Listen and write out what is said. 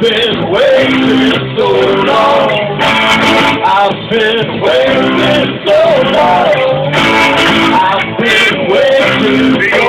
been waiting so long. I've been waiting so long. I've been waiting so long.